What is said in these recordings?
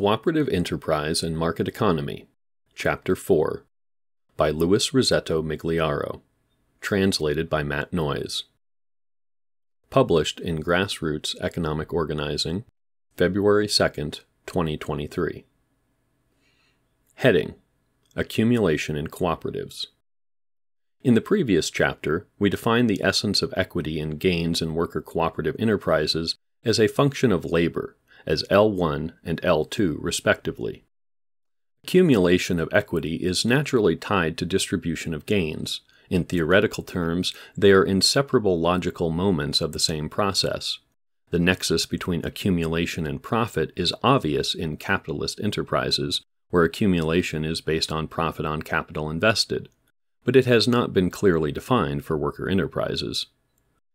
Cooperative Enterprise and Market Economy, Chapter 4, by Luis Razeto Migliaro, translated by Matt Noyes. Published in Grassroots Economic Organizing, February 2nd, 2023. Heading Accumulation in Cooperatives. In the previous chapter, we defined the essence of equity in gains in worker cooperative enterprises as a function of labor as L1 and L2 respectively. Accumulation of equity is naturally tied to distribution of gains. In theoretical terms, they are inseparable logical moments of the same process. The nexus between accumulation and profit is obvious in capitalist enterprises, where accumulation is based on profit on capital invested, but it has not been clearly defined for worker enterprises.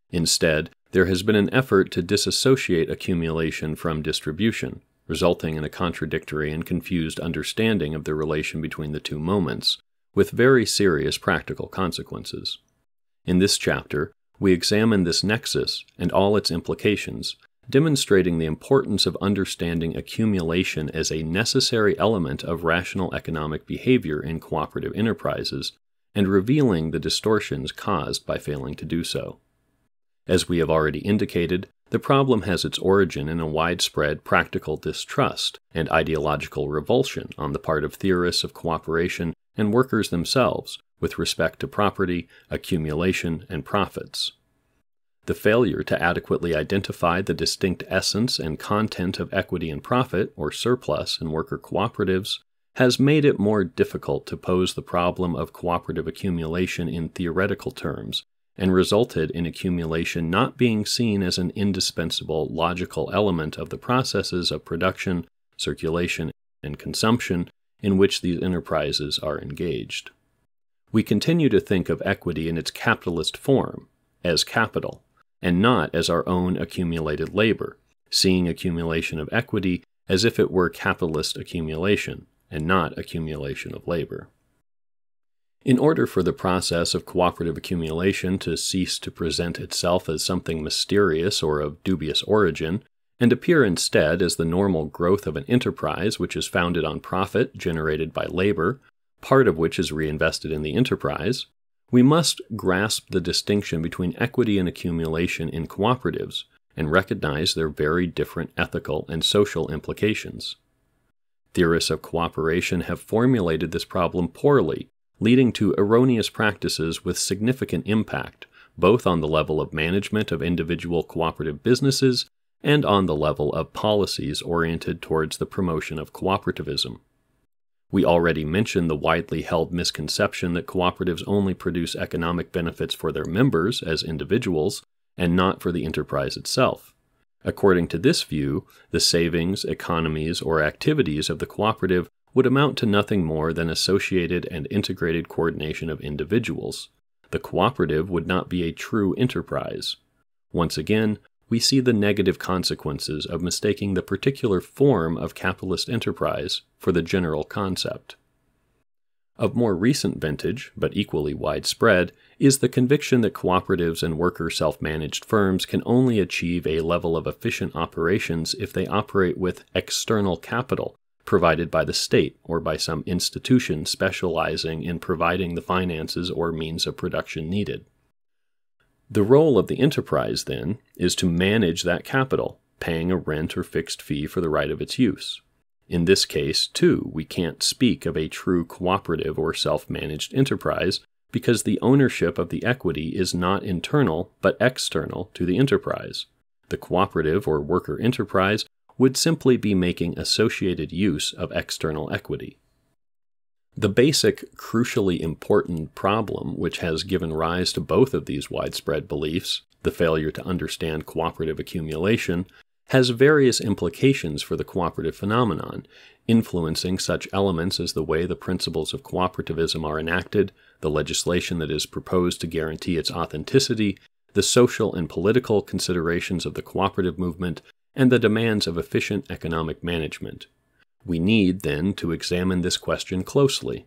Instead, there has been an effort to disassociate accumulation from distribution, resulting in a contradictory and confused understanding of the relation between the two moments, with very serious practical consequences. In this chapter, we examine this nexus and all its implications, demonstrating the importance of understanding accumulation as a necessary element of rational economic behavior in cooperative enterprises, and revealing the distortions caused by failing to do so. As we have already indicated, the problem has its origin in a widespread practical distrust and ideological revulsion on the part of theorists of cooperation and workers themselves with respect to property, accumulation, and profits. The failure to adequately identify the distinct essence and content of equity and profit, or surplus, in worker cooperatives has made it more difficult to pose the problem of cooperative accumulation in theoretical terms and resulted in accumulation not being seen as an indispensable logical element of the processes of production, circulation, and consumption in which these enterprises are engaged. We continue to think of equity in its capitalist form, as capital, and not as our own accumulated labor, seeing accumulation of equity as if it were capitalist accumulation, and not accumulation of labor. In order for the process of cooperative accumulation to cease to present itself as something mysterious or of dubious origin, and appear instead as the normal growth of an enterprise which is founded on profit generated by labor, part of which is reinvested in the enterprise, we must grasp the distinction between equity and accumulation in cooperatives and recognize their very different ethical and social implications. Theorists of cooperation have formulated this problem poorly leading to erroneous practices with significant impact, both on the level of management of individual cooperative businesses and on the level of policies oriented towards the promotion of cooperativism. We already mentioned the widely held misconception that cooperatives only produce economic benefits for their members as individuals and not for the enterprise itself. According to this view, the savings, economies, or activities of the cooperative would amount to nothing more than associated and integrated coordination of individuals. The cooperative would not be a true enterprise. Once again, we see the negative consequences of mistaking the particular form of capitalist enterprise for the general concept. Of more recent vintage, but equally widespread, is the conviction that cooperatives and worker self managed firms can only achieve a level of efficient operations if they operate with external capital provided by the state or by some institution specializing in providing the finances or means of production needed. The role of the enterprise, then, is to manage that capital, paying a rent or fixed fee for the right of its use. In this case, too, we can't speak of a true cooperative or self managed enterprise because the ownership of the equity is not internal but external to the enterprise. The cooperative or worker enterprise would simply be making associated use of external equity. The basic, crucially important problem which has given rise to both of these widespread beliefs, the failure to understand cooperative accumulation, has various implications for the cooperative phenomenon, influencing such elements as the way the principles of cooperativism are enacted, the legislation that is proposed to guarantee its authenticity, the social and political considerations of the cooperative movement, and the demands of efficient economic management. We need, then, to examine this question closely.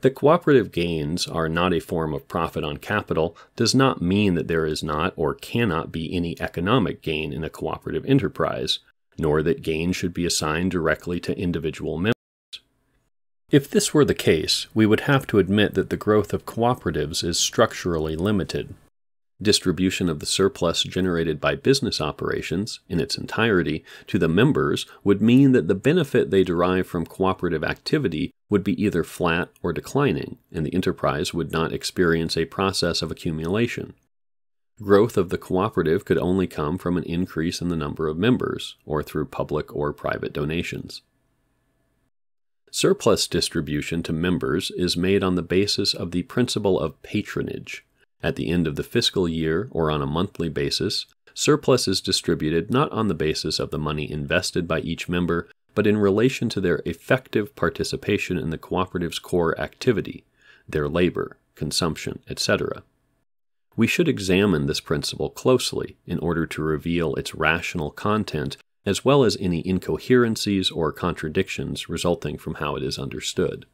That cooperative gains are not a form of profit on capital does not mean that there is not or cannot be any economic gain in a cooperative enterprise, nor that gains should be assigned directly to individual members. If this were the case, we would have to admit that the growth of cooperatives is structurally limited. Distribution of the surplus generated by business operations, in its entirety, to the members would mean that the benefit they derive from cooperative activity would be either flat or declining, and the enterprise would not experience a process of accumulation. Growth of the cooperative could only come from an increase in the number of members, or through public or private donations. Surplus distribution to members is made on the basis of the principle of patronage. At the end of the fiscal year or on a monthly basis, surplus is distributed not on the basis of the money invested by each member, but in relation to their effective participation in the cooperative's core activity, their labor, consumption, etc. We should examine this principle closely in order to reveal its rational content as well as any incoherencies or contradictions resulting from how it is understood.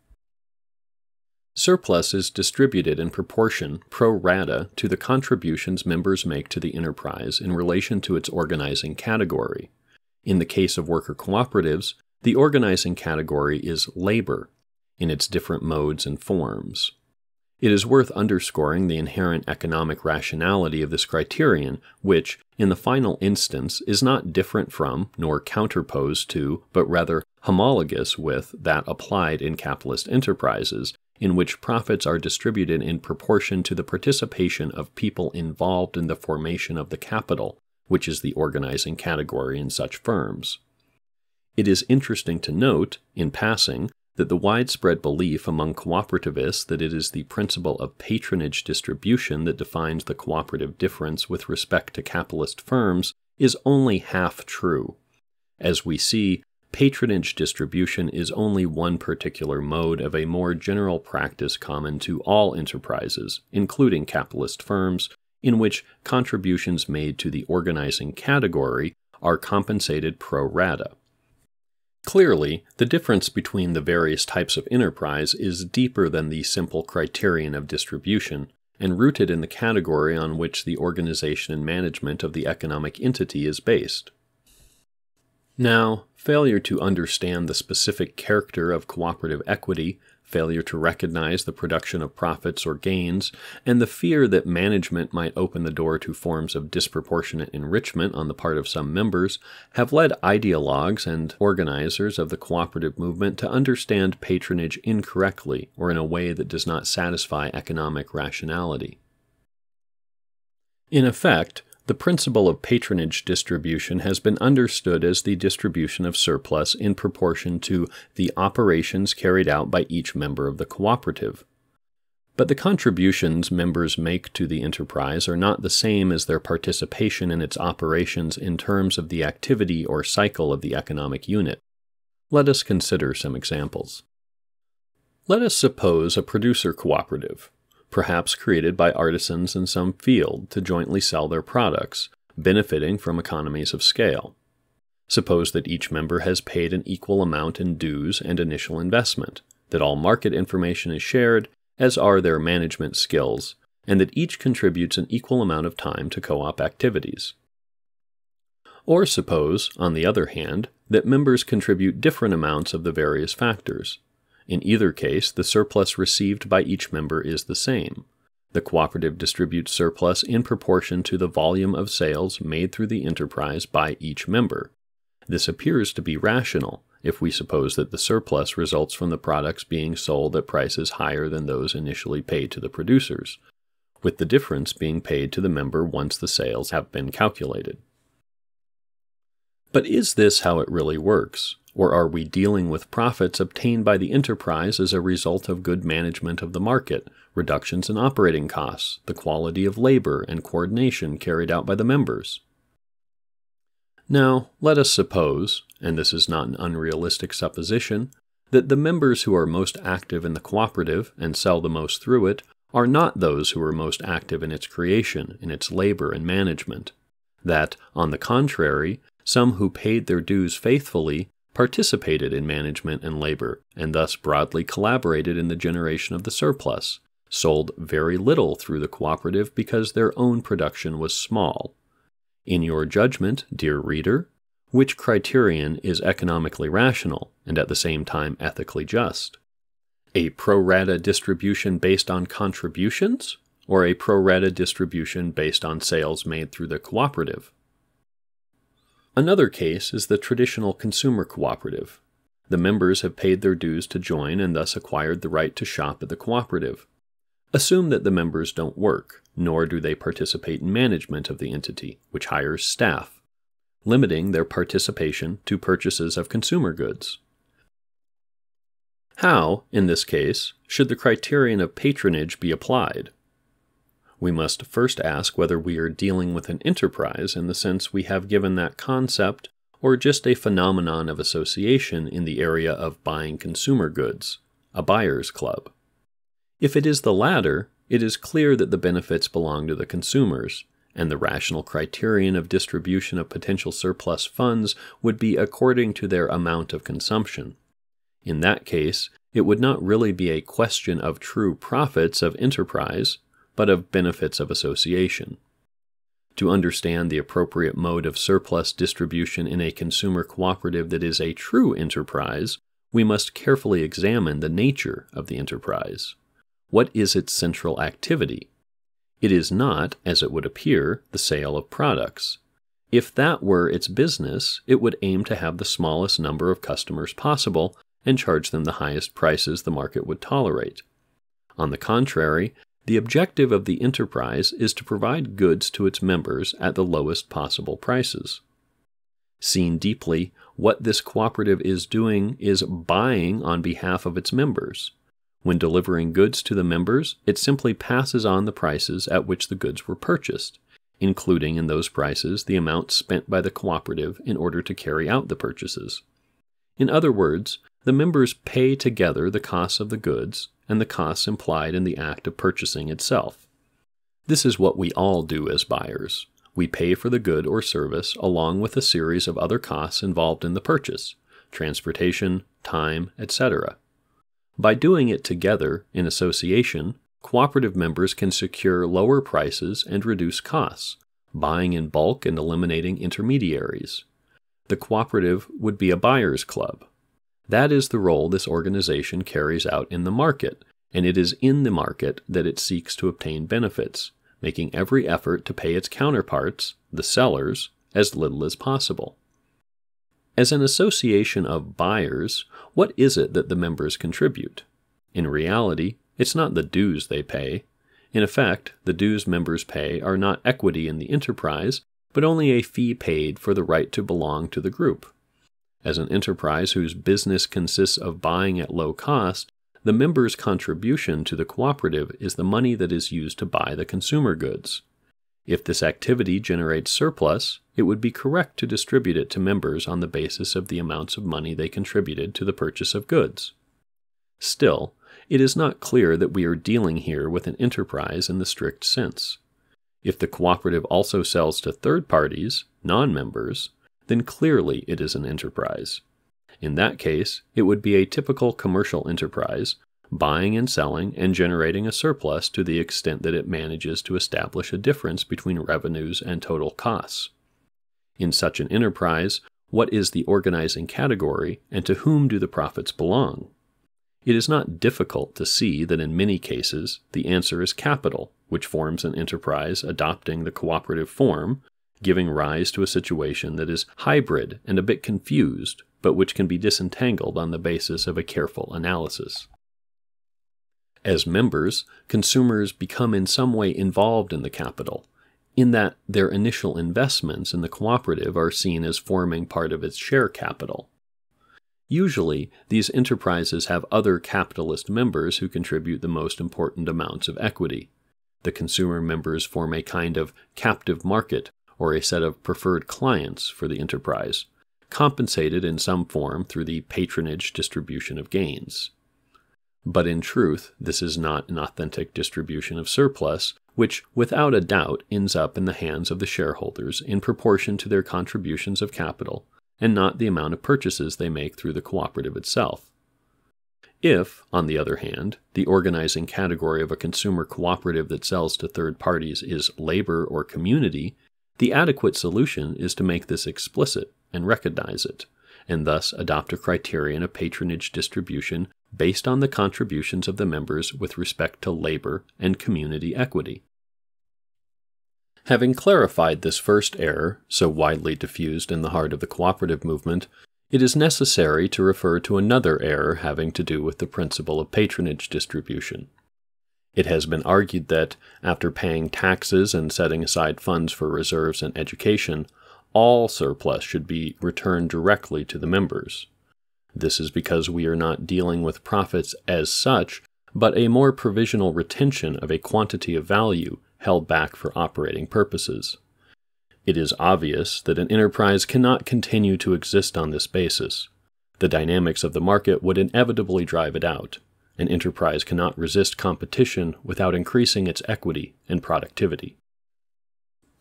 Surplus is distributed in proportion pro rata to the contributions members make to the enterprise in relation to its organizing category. In the case of worker cooperatives, the organizing category is labor in its different modes and forms. It is worth underscoring the inherent economic rationality of this criterion, which, in the final instance, is not different from, nor counterposed to, but rather homologous with that applied in capitalist enterprises, in which profits are distributed in proportion to the participation of people involved in the formation of the capital, which is the organizing category in such firms. It is interesting to note, in passing, that the widespread belief among cooperativists that it is the principle of patronage distribution that defines the cooperative difference with respect to capitalist firms is only half true. As we see, patronage distribution is only one particular mode of a more general practice common to all enterprises, including capitalist firms, in which contributions made to the organizing category are compensated pro rata. Clearly, the difference between the various types of enterprise is deeper than the simple criterion of distribution, and rooted in the category on which the organization and management of the economic entity is based. Now, failure to understand the specific character of cooperative equity failure to recognize the production of profits or gains, and the fear that management might open the door to forms of disproportionate enrichment on the part of some members, have led ideologues and organizers of the cooperative movement to understand patronage incorrectly or in a way that does not satisfy economic rationality. In effect, the principle of patronage distribution has been understood as the distribution of surplus in proportion to the operations carried out by each member of the cooperative. But the contributions members make to the enterprise are not the same as their participation in its operations in terms of the activity or cycle of the economic unit. Let us consider some examples. Let us suppose a producer cooperative, perhaps created by artisans in some field to jointly sell their products, benefiting from economies of scale. Suppose that each member has paid an equal amount in dues and initial investment, that all market information is shared, as are their management skills, and that each contributes an equal amount of time to co op activities. Or suppose, on the other hand, that members contribute different amounts of the various factors, in either case, the surplus received by each member is the same. The cooperative distributes surplus in proportion to the volume of sales made through the enterprise by each member. This appears to be rational if we suppose that the surplus results from the products being sold at prices higher than those initially paid to the producers, with the difference being paid to the member once the sales have been calculated. But is this how it really works? Or are we dealing with profits obtained by the enterprise as a result of good management of the market, reductions in operating costs, the quality of labor, and coordination carried out by the members? Now, let us suppose, and this is not an unrealistic supposition, that the members who are most active in the cooperative and sell the most through it are not those who are most active in its creation, in its labor and management. That, on the contrary, some who paid their dues faithfully participated in management and labor, and thus broadly collaborated in the generation of the surplus, sold very little through the cooperative because their own production was small. In your judgment, dear reader, Which criterion is economically rational and at the same time ethically just? A pro rata distribution based on contributions, or a pro rata distribution based on sales made through the cooperative? Another case is the traditional consumer cooperative. The members have paid their dues to join and thus acquired the right to shop at the cooperative. Assume that the members don't work, nor do they participate in management of the entity, which hires staff, limiting their participation to purchases of consumer goods. How, in this case, should the criterion of patronage be applied? We must first ask whether we are dealing with an enterprise in the sense we have given that concept, or just a phenomenon of association in the area of buying consumer goods, a buyer's club. If it is the latter, it is clear that the benefits belong to the consumers, and the rational criterion of distribution of potential surplus funds would be according to their amount of consumption. In that case, it would not really be a question of true profits of enterprise, but of benefits of association. To understand the appropriate mode of surplus distribution in a consumer cooperative that is a true enterprise, we must carefully examine the nature of the enterprise. What is its central activity? It is not, as it would appear, the sale of products. If that were its business, it would aim to have the smallest number of customers possible and charge them the highest prices the market would tolerate. On the contrary, the objective of the enterprise is to provide goods to its members at the lowest possible prices. Seen deeply, what this cooperative is doing is buying on behalf of its members. When delivering goods to the members, it simply passes on the prices at which the goods were purchased, including in those prices the amount spent by the cooperative in order to carry out the purchases. In other words, the members pay together the costs of the goods and the costs implied in the act of purchasing itself. This is what we all do as buyers. We pay for the good or service along with a series of other costs involved in the purchase transportation, time, etc. By doing it together in association, cooperative members can secure lower prices and reduce costs, buying in bulk and eliminating intermediaries. The cooperative would be a buyer's club, that is the role this organization carries out in the market, and it is in the market that it seeks to obtain benefits, making every effort to pay its counterparts, the sellers, as little as possible. As an association of buyers, what is it that the members contribute? In reality, it's not the dues they pay. In effect, the dues members pay are not equity in the enterprise, but only a fee paid for the right to belong to the group. As an enterprise whose business consists of buying at low cost, the member's contribution to the cooperative is the money that is used to buy the consumer goods. If this activity generates surplus, it would be correct to distribute it to members on the basis of the amounts of money they contributed to the purchase of goods. Still, it is not clear that we are dealing here with an enterprise in the strict sense. If the cooperative also sells to third parties, non members, then clearly it is an enterprise. In that case, it would be a typical commercial enterprise, buying and selling and generating a surplus to the extent that it manages to establish a difference between revenues and total costs. In such an enterprise, what is the organizing category and to whom do the profits belong? It is not difficult to see that in many cases the answer is capital, which forms an enterprise adopting the cooperative form, giving rise to a situation that is hybrid and a bit confused, but which can be disentangled on the basis of a careful analysis. As members, consumers become in some way involved in the capital, in that their initial investments in the cooperative are seen as forming part of its share capital. Usually, these enterprises have other capitalist members who contribute the most important amounts of equity. The consumer members form a kind of captive market or a set of preferred clients for the enterprise, compensated in some form through the patronage distribution of gains. But in truth, this is not an authentic distribution of surplus, which without a doubt ends up in the hands of the shareholders in proportion to their contributions of capital, and not the amount of purchases they make through the cooperative itself. If, on the other hand, the organizing category of a consumer cooperative that sells to third parties is labor or community, the adequate solution is to make this explicit and recognize it, and thus adopt a criterion of patronage distribution based on the contributions of the members with respect to labor and community equity. Having clarified this first error, so widely diffused in the heart of the cooperative movement, it is necessary to refer to another error having to do with the principle of patronage distribution. It has been argued that, after paying taxes and setting aside funds for reserves and education, all surplus should be returned directly to the members. This is because we are not dealing with profits as such, but a more provisional retention of a quantity of value held back for operating purposes. It is obvious that an enterprise cannot continue to exist on this basis. The dynamics of the market would inevitably drive it out. An enterprise cannot resist competition without increasing its equity and productivity.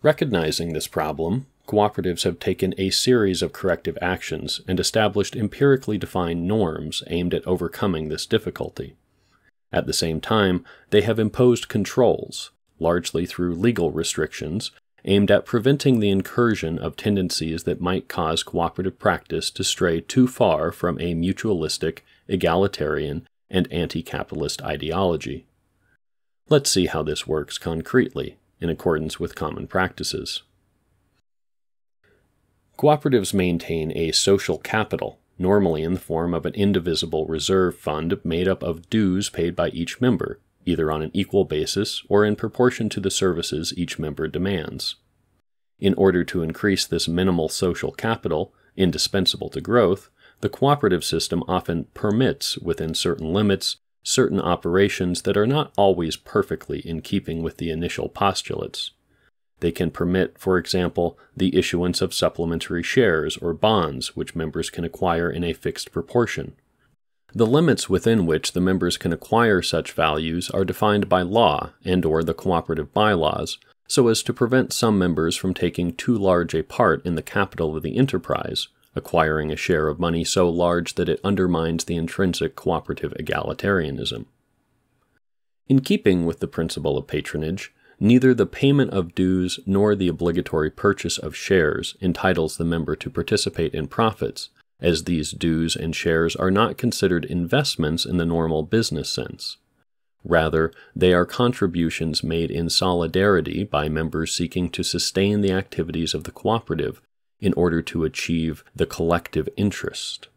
Recognizing this problem, cooperatives have taken a series of corrective actions and established empirically defined norms aimed at overcoming this difficulty. At the same time, they have imposed controls, largely through legal restrictions, aimed at preventing the incursion of tendencies that might cause cooperative practice to stray too far from a mutualistic, egalitarian, and anti capitalist ideology. Let's see how this works concretely, in accordance with common practices. Cooperatives maintain a social capital, normally in the form of an indivisible reserve fund made up of dues paid by each member, either on an equal basis or in proportion to the services each member demands. In order to increase this minimal social capital, indispensable to growth, the cooperative system often permits, within certain limits, certain operations that are not always perfectly in keeping with the initial postulates. They can permit, for example, the issuance of supplementary shares or bonds which members can acquire in a fixed proportion. The limits within which the members can acquire such values are defined by law and or the cooperative bylaws, so as to prevent some members from taking too large a part in the capital of the enterprise, acquiring a share of money so large that it undermines the intrinsic cooperative egalitarianism. In keeping with the principle of patronage, Neither the payment of dues nor the obligatory purchase of shares entitles the member to participate in profits, as these dues and shares are not considered investments in the normal business sense. Rather, they are contributions made in solidarity by members seeking to sustain the activities of the cooperative in order to achieve the collective interest.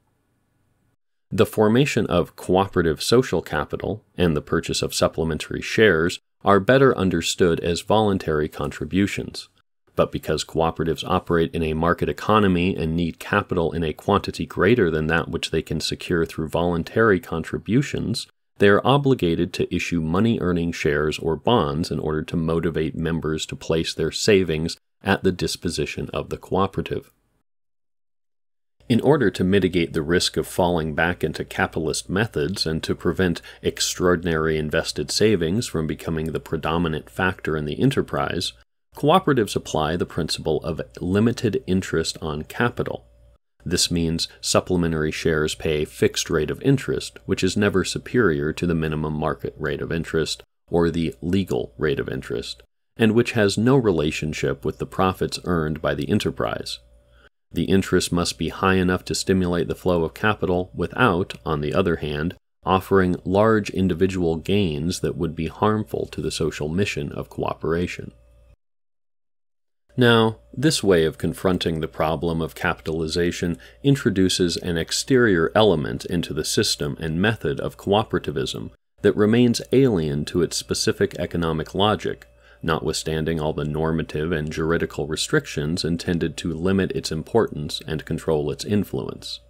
The formation of cooperative social capital and the purchase of supplementary shares are better understood as voluntary contributions. But because cooperatives operate in a market economy and need capital in a quantity greater than that which they can secure through voluntary contributions, they are obligated to issue money earning shares or bonds in order to motivate members to place their savings at the disposition of the cooperative. In order to mitigate the risk of falling back into capitalist methods and to prevent extraordinary invested savings from becoming the predominant factor in the enterprise, cooperatives apply the principle of limited interest on capital. This means supplementary shares pay a fixed rate of interest, which is never superior to the minimum market rate of interest or the legal rate of interest, and which has no relationship with the profits earned by the enterprise. The interest must be high enough to stimulate the flow of capital without, on the other hand, offering large individual gains that would be harmful to the social mission of cooperation. Now, this way of confronting the problem of capitalization introduces an exterior element into the system and method of cooperativism that remains alien to its specific economic logic notwithstanding all the normative and juridical restrictions intended to limit its importance and control its influence.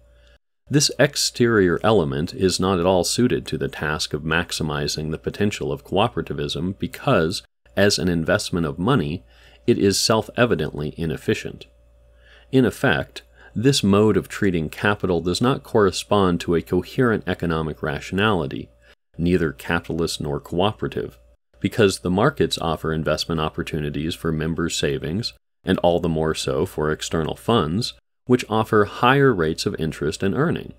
This exterior element is not at all suited to the task of maximizing the potential of cooperativism because, as an investment of money, it is self evidently inefficient. In effect, this mode of treating capital does not correspond to a coherent economic rationality, neither capitalist nor cooperative because the markets offer investment opportunities for members' savings, and all the more so for external funds, which offer higher rates of interest and earning.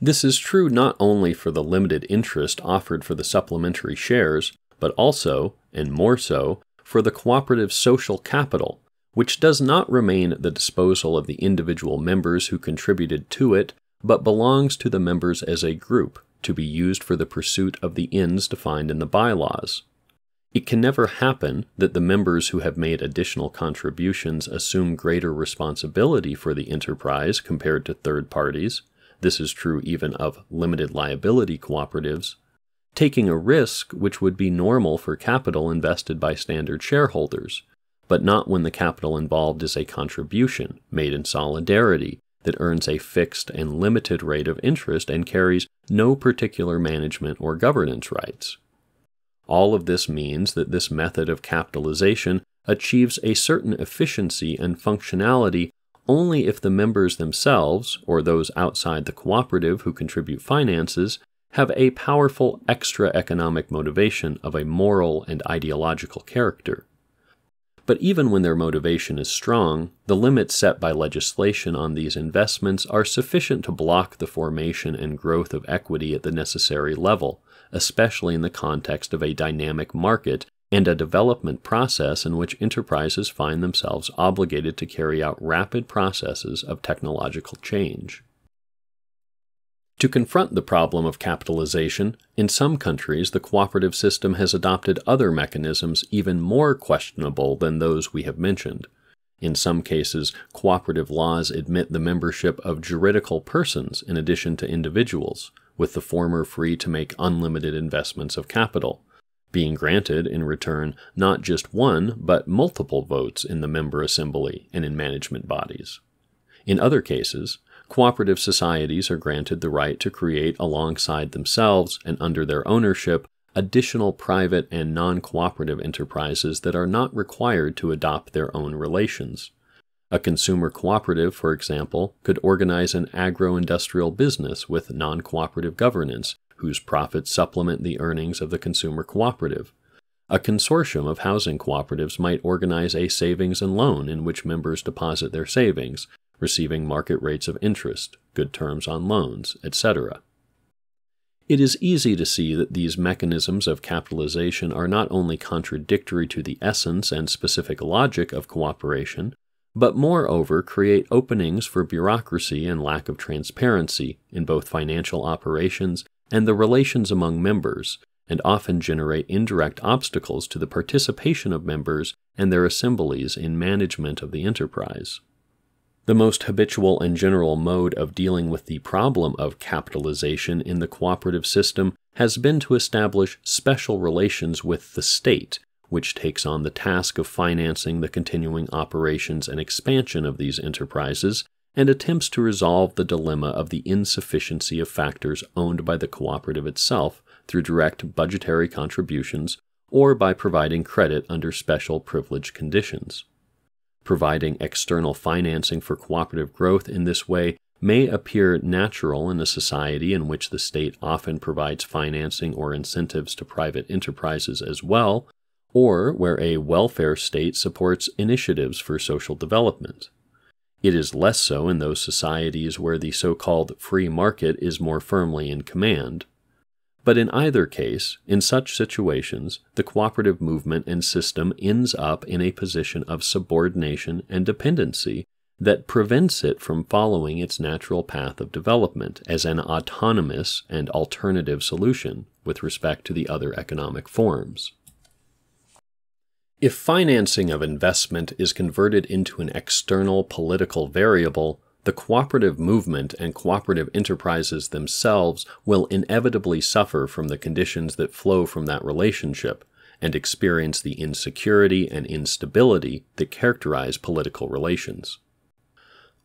This is true not only for the limited interest offered for the supplementary shares, but also, and more so, for the cooperative social capital, which does not remain at the disposal of the individual members who contributed to it, but belongs to the members as a group to be used for the pursuit of the ends defined in the bylaws. It can never happen that the members who have made additional contributions assume greater responsibility for the enterprise compared to third parties. This is true even of limited liability cooperatives, taking a risk which would be normal for capital invested by standard shareholders, but not when the capital involved is a contribution made in solidarity that earns a fixed and limited rate of interest and carries no particular management or governance rights. All of this means that this method of capitalization achieves a certain efficiency and functionality only if the members themselves, or those outside the cooperative who contribute finances, have a powerful extra economic motivation of a moral and ideological character. But even when their motivation is strong, the limits set by legislation on these investments are sufficient to block the formation and growth of equity at the necessary level, especially in the context of a dynamic market and a development process in which enterprises find themselves obligated to carry out rapid processes of technological change. To confront the problem of capitalization, in some countries the cooperative system has adopted other mechanisms even more questionable than those we have mentioned. In some cases, cooperative laws admit the membership of juridical persons in addition to individuals, with the former free to make unlimited investments of capital, being granted in return not just one but multiple votes in the member assembly and in management bodies. In other cases, cooperative societies are granted the right to create alongside themselves and under their ownership additional private and non cooperative enterprises that are not required to adopt their own relations. A consumer cooperative, for example, could organize an agro industrial business with non cooperative governance, whose profits supplement the earnings of the consumer cooperative. A consortium of housing cooperatives might organize a savings and loan in which members deposit their savings, receiving market rates of interest, good terms on loans, etc. It is easy to see that these mechanisms of capitalization are not only contradictory to the essence and specific logic of cooperation, but moreover create openings for bureaucracy and lack of transparency in both financial operations and the relations among members, and often generate indirect obstacles to the participation of members and their assemblies in management of the enterprise. The most habitual and general mode of dealing with the problem of capitalization in the cooperative system has been to establish special relations with the state, which takes on the task of financing the continuing operations and expansion of these enterprises and attempts to resolve the dilemma of the insufficiency of factors owned by the cooperative itself through direct budgetary contributions or by providing credit under special privileged conditions. Providing external financing for cooperative growth in this way may appear natural in a society in which the state often provides financing or incentives to private enterprises as well, or where a welfare state supports initiatives for social development. It is less so in those societies where the so called free market is more firmly in command, but in either case, in such situations, the cooperative movement and system ends up in a position of subordination and dependency that prevents it from following its natural path of development as an autonomous and alternative solution with respect to the other economic forms. If financing of investment is converted into an external political variable, the cooperative movement and cooperative enterprises themselves will inevitably suffer from the conditions that flow from that relationship and experience the insecurity and instability that characterize political relations.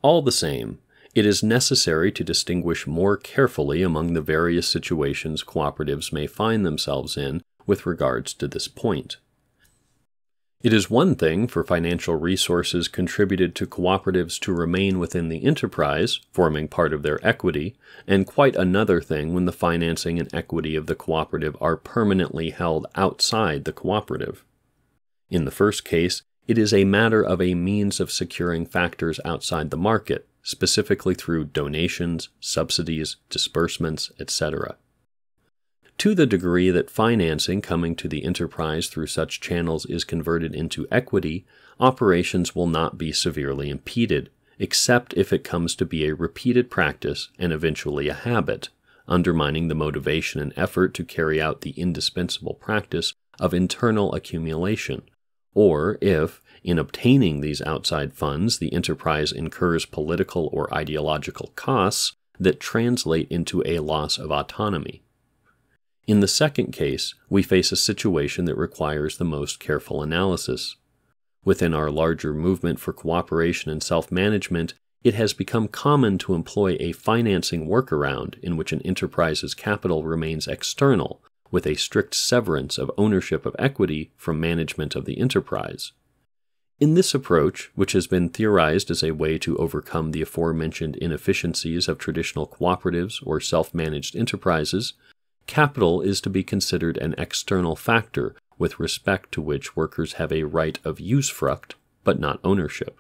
All the same, it is necessary to distinguish more carefully among the various situations cooperatives may find themselves in with regards to this point. It is one thing for financial resources contributed to cooperatives to remain within the enterprise, forming part of their equity, and quite another thing when the financing and equity of the cooperative are permanently held outside the cooperative. In the first case, it is a matter of a means of securing factors outside the market, specifically through donations, subsidies, disbursements, etc. To the degree that financing coming to the enterprise through such channels is converted into equity, operations will not be severely impeded, except if it comes to be a repeated practice and eventually a habit, undermining the motivation and effort to carry out the indispensable practice of internal accumulation, or if, in obtaining these outside funds, the enterprise incurs political or ideological costs that translate into a loss of autonomy. In the second case, we face a situation that requires the most careful analysis. Within our larger movement for cooperation and self management, it has become common to employ a financing workaround in which an enterprise's capital remains external, with a strict severance of ownership of equity from management of the enterprise. In this approach, which has been theorized as a way to overcome the aforementioned inefficiencies of traditional cooperatives or self managed enterprises, capital is to be considered an external factor with respect to which workers have a right of usufruct, but not ownership.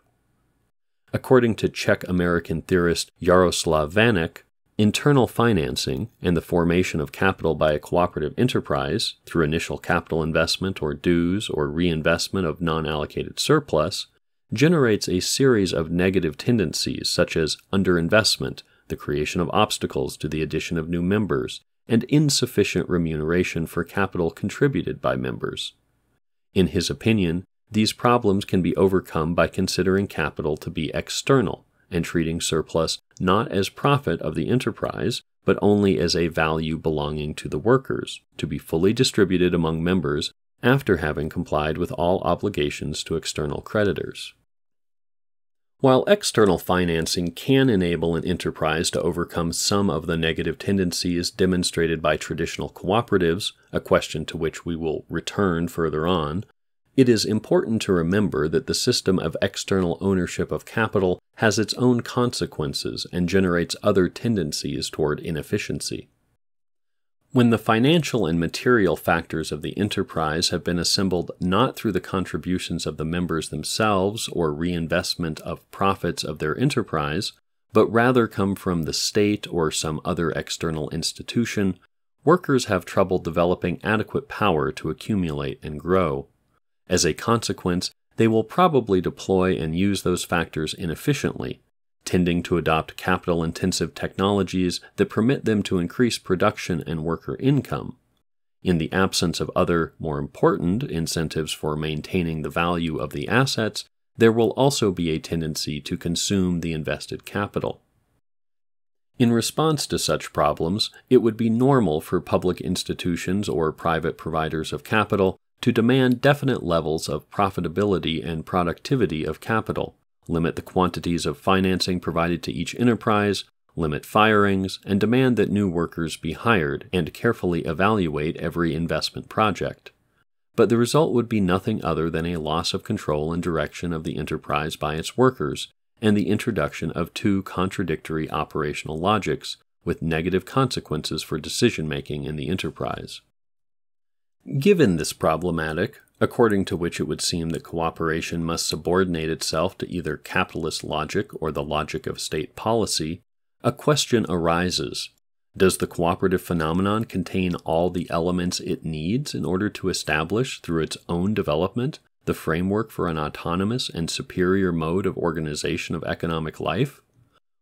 According to Czech American theorist Jaroslav Vanek, Internal financing and the formation of capital by a cooperative enterprise through initial capital investment or dues or reinvestment of non allocated surplus generates a series of negative tendencies such as underinvestment, the creation of obstacles to the addition of new members, and insufficient remuneration for capital contributed by members. In his opinion, these problems can be overcome by considering capital to be external and treating surplus not as profit of the enterprise, but only as a value belonging to the workers, to be fully distributed among members after having complied with all obligations to external creditors. While external financing can enable an enterprise to overcome some of the negative tendencies demonstrated by traditional cooperatives, a question to which we will return further on, it is important to remember that the system of external ownership of capital has its own consequences and generates other tendencies toward inefficiency. When the financial and material factors of the enterprise have been assembled not through the contributions of the members themselves or reinvestment of profits of their enterprise, but rather come from the state or some other external institution, workers have trouble developing adequate power to accumulate and grow. As a consequence, they will probably deploy and use those factors inefficiently, tending to adopt capital intensive technologies that permit them to increase production and worker income. In the absence of other, more important incentives for maintaining the value of the assets, there will also be a tendency to consume the invested capital. In response to such problems, it would be normal for public institutions or private providers of capital to demand definite levels of profitability and productivity of capital, limit the quantities of financing provided to each enterprise, limit firings, and demand that new workers be hired and carefully evaluate every investment project. But the result would be nothing other than a loss of control and direction of the enterprise by its workers, and the introduction of two contradictory operational logics with negative consequences for decision making in the enterprise. Given this problematic, according to which it would seem that cooperation must subordinate itself to either capitalist logic or the logic of state policy, a question arises. Does the cooperative phenomenon contain all the elements it needs in order to establish, through its own development, the framework for an autonomous and superior mode of organization of economic life?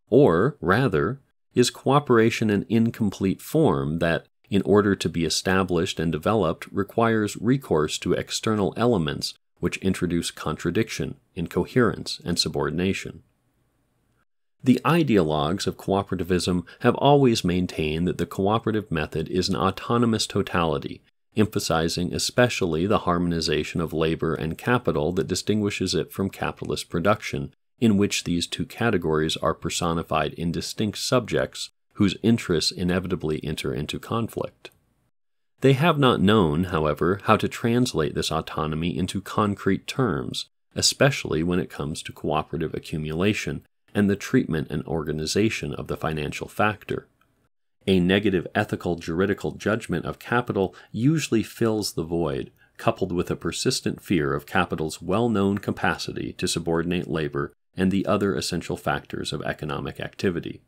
Or, rather, is cooperation an incomplete form that, in order to be established and developed, requires recourse to external elements which introduce contradiction, incoherence, and subordination. The ideologues of cooperativism have always maintained that the cooperative method is an autonomous totality, emphasizing especially the harmonization of labor and capital that distinguishes it from capitalist production, in which these two categories are personified in distinct subjects whose interests inevitably enter into conflict. They have not known, however, how to translate this autonomy into concrete terms, especially when it comes to cooperative accumulation and the treatment and organization of the financial factor. A negative ethical juridical judgment of capital usually fills the void, coupled with a persistent fear of capital's well known capacity to subordinate labor and the other essential factors of economic activity.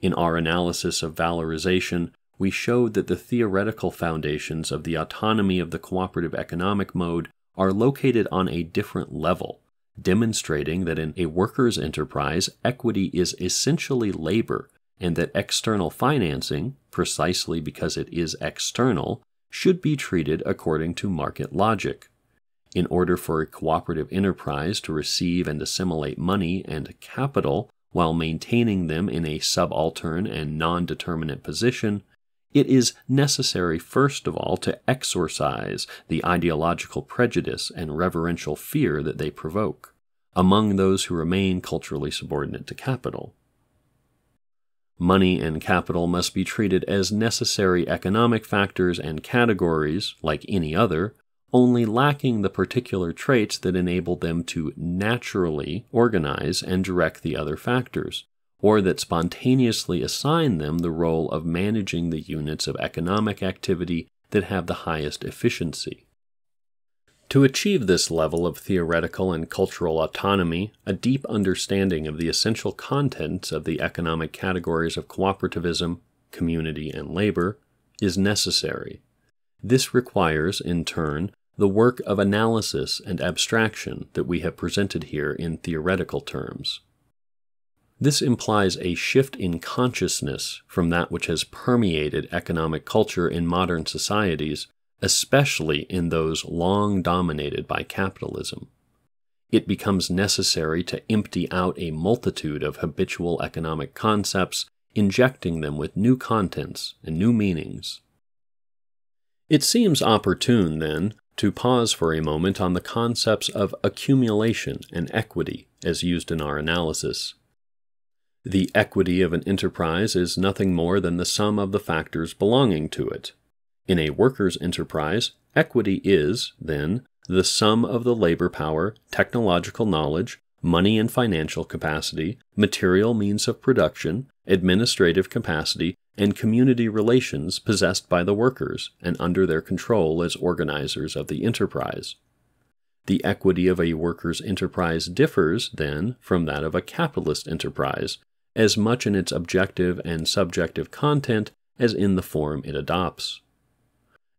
In our analysis of valorization, we showed that the theoretical foundations of the autonomy of the cooperative economic mode are located on a different level, demonstrating that in a workers' enterprise, equity is essentially labor, and that external financing, precisely because it is external, should be treated according to market logic. In order for a cooperative enterprise to receive and assimilate money and capital while maintaining them in a subaltern and non determinate position, it is necessary, first of all, to exorcise the ideological prejudice and reverential fear that they provoke among those who remain culturally subordinate to capital. Money and capital must be treated as necessary economic factors and categories, like any other, only lacking the particular traits that enable them to naturally organize and direct the other factors, or that spontaneously assign them the role of managing the units of economic activity that have the highest efficiency. To achieve this level of theoretical and cultural autonomy, a deep understanding of the essential contents of the economic categories of cooperativism, community, and labor is necessary. This requires, in turn, the work of analysis and abstraction that we have presented here in theoretical terms. This implies a shift in consciousness from that which has permeated economic culture in modern societies, especially in those long dominated by capitalism. It becomes necessary to empty out a multitude of habitual economic concepts, injecting them with new contents and new meanings. It seems opportune, then, to pause for a moment on the concepts of accumulation and equity as used in our analysis. The equity of an enterprise is nothing more than the sum of the factors belonging to it. In a worker's enterprise, equity is, then, the sum of the labor power, technological knowledge, money and financial capacity, material means of production, administrative capacity, and community relations possessed by the workers and under their control as organizers of the enterprise. The equity of a worker's enterprise differs, then, from that of a capitalist enterprise, as much in its objective and subjective content as in the form it adopts.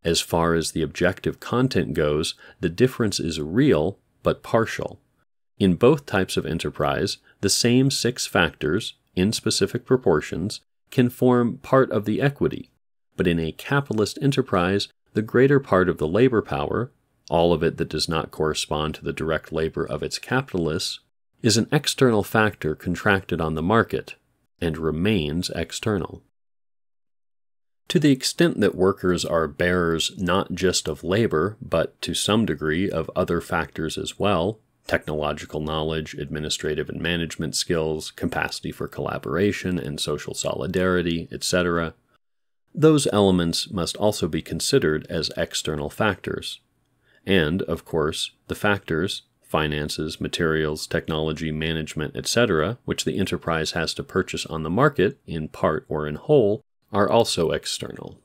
As far as the objective content goes, the difference is real but partial. In both types of enterprise, the same six factors, in specific proportions, can form part of the equity, but in a capitalist enterprise, the greater part of the labor power, all of it that does not correspond to the direct labor of its capitalists, is an external factor contracted on the market and remains external. To the extent that workers are bearers not just of labor, but to some degree of other factors as well technological knowledge, administrative and management skills, capacity for collaboration and social solidarity, etc. Those elements must also be considered as external factors. And, of course, the factors, finances, materials, technology, management, etc., which the enterprise has to purchase on the market, in part or in whole, are also external.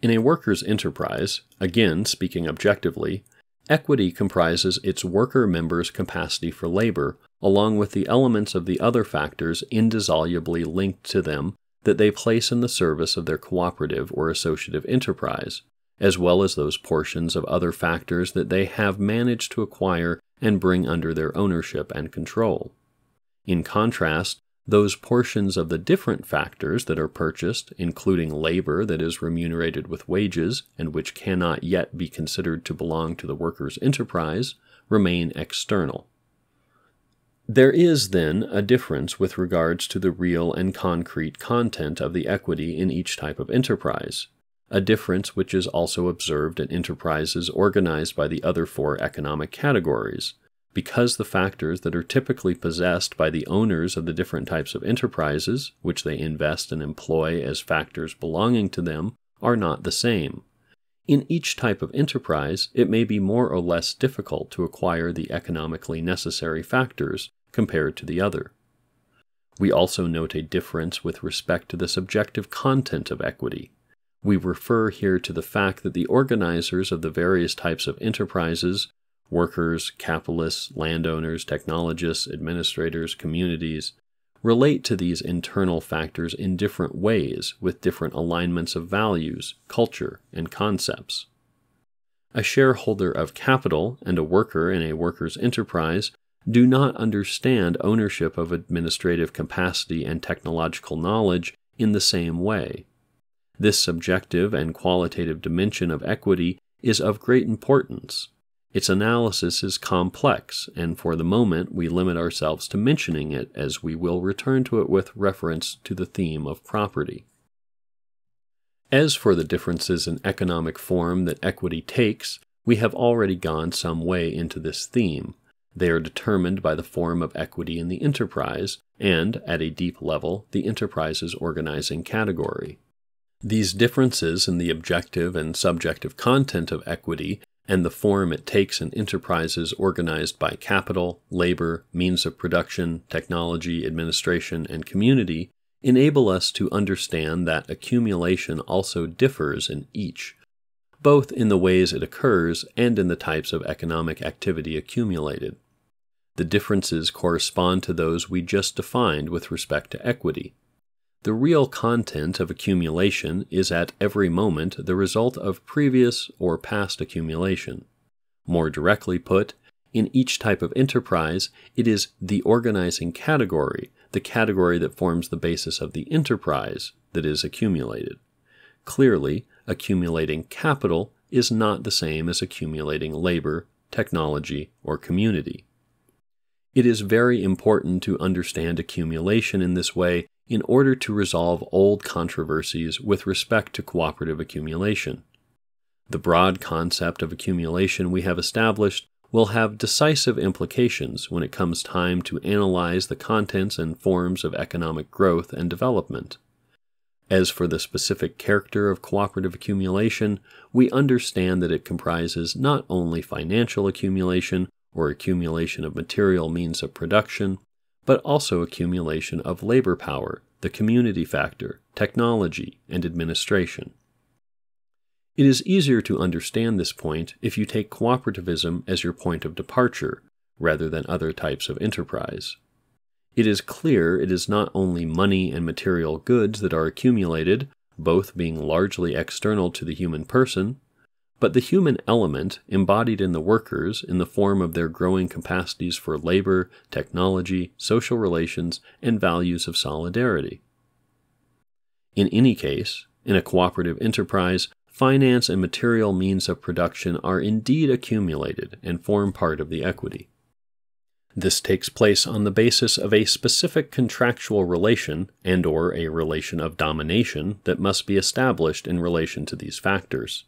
In a worker's enterprise, again speaking objectively, equity comprises its worker members' capacity for labor, along with the elements of the other factors indissolubly linked to them that they place in the service of their cooperative or associative enterprise, as well as those portions of other factors that they have managed to acquire and bring under their ownership and control. In contrast, those portions of the different factors that are purchased, including labor that is remunerated with wages and which cannot yet be considered to belong to the worker's enterprise, remain external. There is, then, a difference with regards to the real and concrete content of the equity in each type of enterprise, a difference which is also observed in enterprises organized by the other four economic categories, because the factors that are typically possessed by the owners of the different types of enterprises, which they invest and employ as factors belonging to them, are not the same. In each type of enterprise, it may be more or less difficult to acquire the economically necessary factors compared to the other. We also note a difference with respect to the subjective content of equity. We refer here to the fact that the organizers of the various types of enterprises workers, capitalists, landowners, technologists, administrators, communities, relate to these internal factors in different ways with different alignments of values, culture, and concepts. A shareholder of capital and a worker in a worker's enterprise do not understand ownership of administrative capacity and technological knowledge in the same way. This subjective and qualitative dimension of equity is of great importance. Its analysis is complex, and for the moment we limit ourselves to mentioning it as we will return to it with reference to the theme of property. As for the differences in economic form that equity takes, we have already gone some way into this theme, they are determined by the form of equity in the enterprise and, at a deep level, the enterprise's organizing category. These differences in the objective and subjective content of equity and the form it takes in enterprises organized by capital, labor, means of production, technology, administration, and community enable us to understand that accumulation also differs in each, both in the ways it occurs and in the types of economic activity accumulated. The differences correspond to those we just defined with respect to equity. The real content of accumulation is at every moment the result of previous or past accumulation. More directly put, in each type of enterprise, it is the organizing category, the category that forms the basis of the enterprise, that is accumulated. Clearly, accumulating capital is not the same as accumulating labor, technology, or community. It is very important to understand accumulation in this way in order to resolve old controversies with respect to cooperative accumulation. The broad concept of accumulation we have established will have decisive implications when it comes time to analyze the contents and forms of economic growth and development. As for the specific character of cooperative accumulation, we understand that it comprises not only financial accumulation or accumulation of material means of production, but also accumulation of labor power, the community factor, technology, and administration. It is easier to understand this point if you take cooperativism as your point of departure, rather than other types of enterprise. It is clear it is not only money and material goods that are accumulated, both being largely external to the human person, but the human element embodied in the workers in the form of their growing capacities for labor, technology, social relations, and values of solidarity. In any case, in a cooperative enterprise, finance and material means of production are indeed accumulated and form part of the equity. This takes place on the basis of a specific contractual relation and or a relation of domination that must be established in relation to these factors.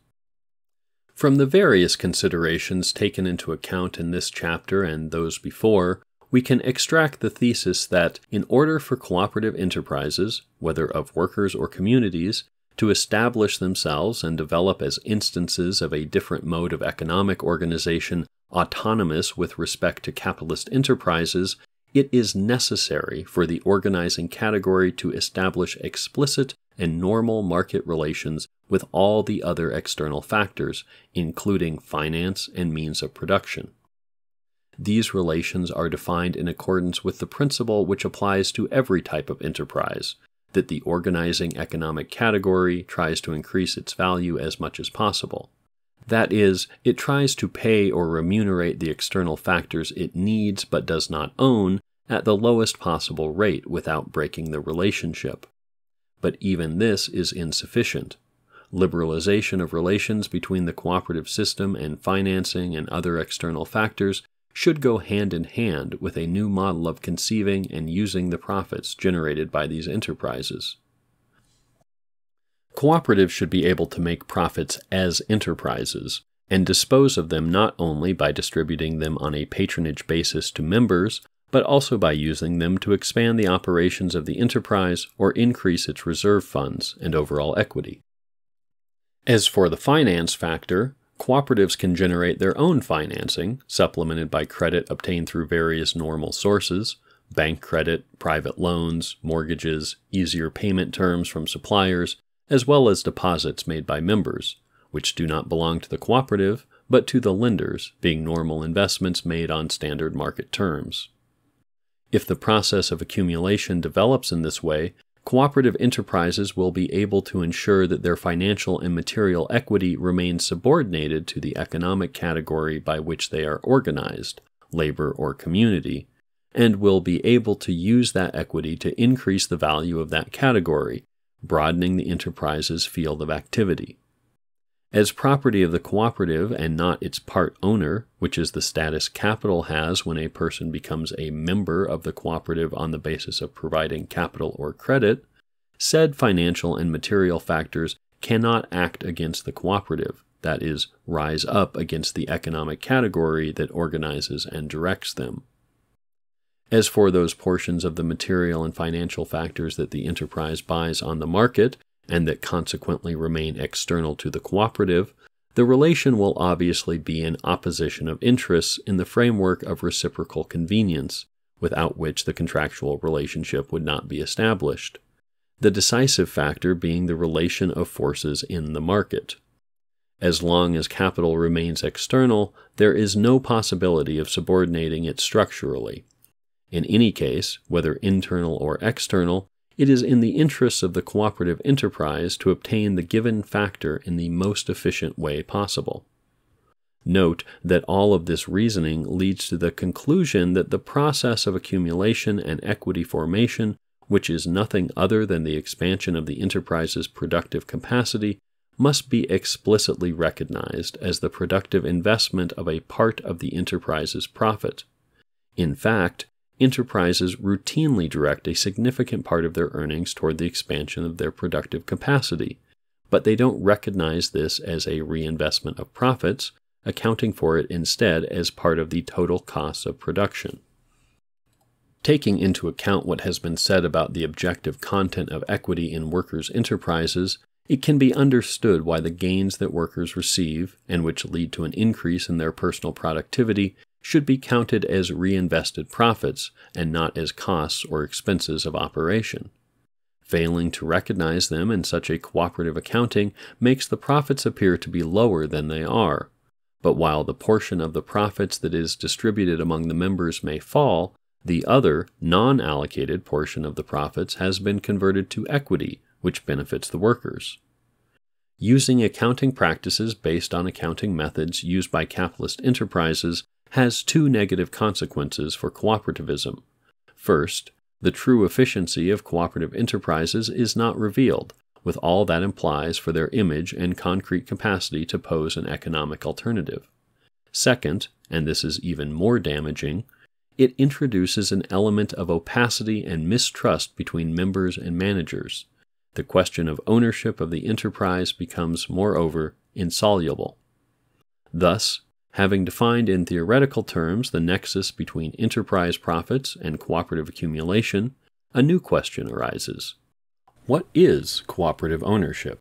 From the various considerations taken into account in this chapter and those before, we can extract the thesis that in order for cooperative enterprises, whether of workers or communities, to establish themselves and develop as instances of a different mode of economic organization autonomous with respect to capitalist enterprises, it is necessary for the organizing category to establish explicit and normal market relations with all the other external factors, including finance and means of production. These relations are defined in accordance with the principle which applies to every type of enterprise that the organizing economic category tries to increase its value as much as possible. That is, it tries to pay or remunerate the external factors it needs but does not own at the lowest possible rate without breaking the relationship. But even this is insufficient. Liberalization of relations between the cooperative system and financing and other external factors should go hand in hand with a new model of conceiving and using the profits generated by these enterprises. Cooperatives should be able to make profits as enterprises and dispose of them not only by distributing them on a patronage basis to members, but also by using them to expand the operations of the enterprise or increase its reserve funds and overall equity. As for the finance factor, cooperatives can generate their own financing, supplemented by credit obtained through various normal sources bank credit, private loans, mortgages, easier payment terms from suppliers, as well as deposits made by members, which do not belong to the cooperative, but to the lenders, being normal investments made on standard market terms. If the process of accumulation develops in this way, cooperative enterprises will be able to ensure that their financial and material equity remains subordinated to the economic category by which they are organized, labor or community, and will be able to use that equity to increase the value of that category, broadening the enterprise's field of activity. As property of the cooperative and not its part owner, which is the status capital has when a person becomes a member of the cooperative on the basis of providing capital or credit, said financial and material factors cannot act against the cooperative, that is, rise up against the economic category that organizes and directs them. As for those portions of the material and financial factors that the enterprise buys on the market and that consequently remain external to the cooperative, the relation will obviously be an opposition of interests in the framework of reciprocal convenience, without which the contractual relationship would not be established. The decisive factor being the relation of forces in the market. As long as capital remains external, there is no possibility of subordinating it structurally. In any case, whether internal or external, it is in the interests of the cooperative enterprise to obtain the given factor in the most efficient way possible. Note that all of this reasoning leads to the conclusion that the process of accumulation and equity formation, which is nothing other than the expansion of the enterprise's productive capacity, must be explicitly recognized as the productive investment of a part of the enterprise's profit. In fact, enterprises routinely direct a significant part of their earnings toward the expansion of their productive capacity, but they don't recognize this as a reinvestment of profits, accounting for it instead as part of the total costs of production. Taking into account what has been said about the objective content of equity in workers' enterprises, it can be understood why the gains that workers receive, and which lead to an increase in their personal productivity, should be counted as reinvested profits and not as costs or expenses of operation. Failing to recognize them in such a cooperative accounting makes the profits appear to be lower than they are. But while the portion of the profits that is distributed among the members may fall, the other, non allocated portion of the profits has been converted to equity, which benefits the workers. Using accounting practices based on accounting methods used by capitalist enterprises has two negative consequences for cooperativism. First, the true efficiency of cooperative enterprises is not revealed, with all that implies for their image and concrete capacity to pose an economic alternative. Second, and this is even more damaging, it introduces an element of opacity and mistrust between members and managers. The question of ownership of the enterprise becomes, moreover, insoluble. Thus, Having defined in theoretical terms the nexus between enterprise profits and cooperative accumulation, a new question arises. What is cooperative ownership?